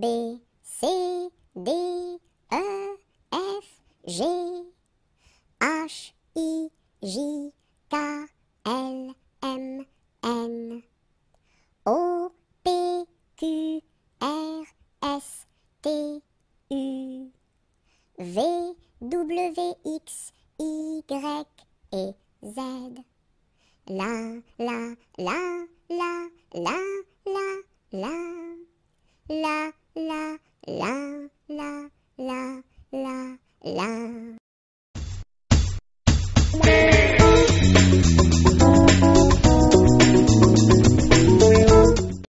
B, C, D, E, F, G, H, I, J, K, L, M, N, O, P, Q, R, S, T, U, V, W, X, Y et Z. La, la, la, la, la, la, la, la. La la la la la la